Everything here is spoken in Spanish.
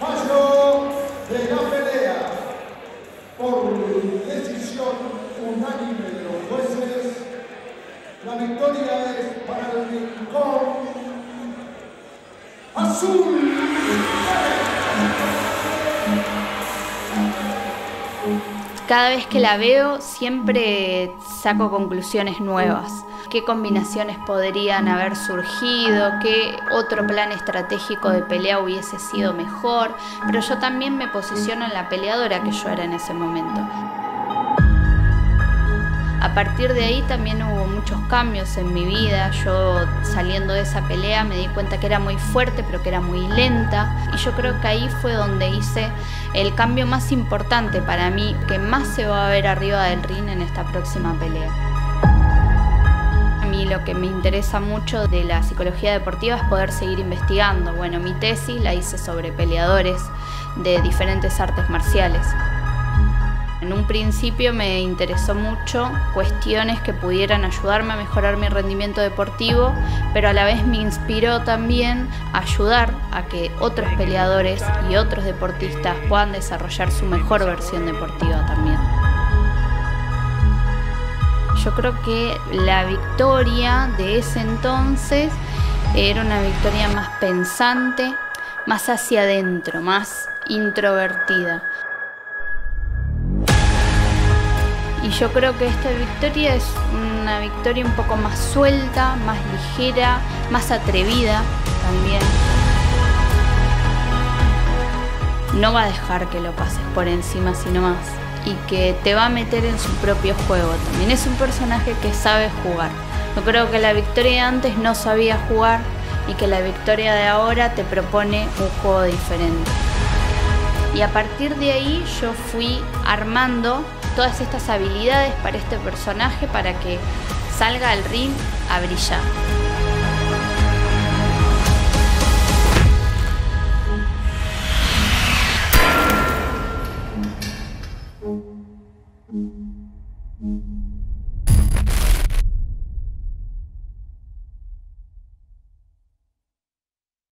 Fallo de la pelea por decisión unánime de los jueces. La victoria es para el rincón azul. Cada vez que la veo siempre saco conclusiones nuevas. ¿Qué combinaciones podrían haber surgido? ¿Qué otro plan estratégico de pelea hubiese sido mejor? Pero yo también me posiciono en la peleadora que yo era en ese momento. A partir de ahí también hubo muchos cambios en mi vida. Yo saliendo de esa pelea me di cuenta que era muy fuerte pero que era muy lenta. Y yo creo que ahí fue donde hice el cambio más importante para mí, que más se va a ver arriba del ring en esta próxima pelea. A mí lo que me interesa mucho de la psicología deportiva es poder seguir investigando. Bueno, mi tesis la hice sobre peleadores de diferentes artes marciales. En un principio me interesó mucho cuestiones que pudieran ayudarme a mejorar mi rendimiento deportivo, pero a la vez me inspiró también a ayudar a que otros peleadores y otros deportistas puedan desarrollar su mejor versión deportiva también. Yo creo que la victoria de ese entonces era una victoria más pensante, más hacia adentro, más introvertida. Y yo creo que esta victoria es una victoria un poco más suelta, más ligera, más atrevida también. No va a dejar que lo pases por encima sino más y que te va a meter en su propio juego. También es un personaje que sabe jugar. Yo creo que la victoria de antes no sabía jugar y que la victoria de ahora te propone un juego diferente. Y a partir de ahí yo fui armando todas estas habilidades para este personaje para que salga al ring a brillar.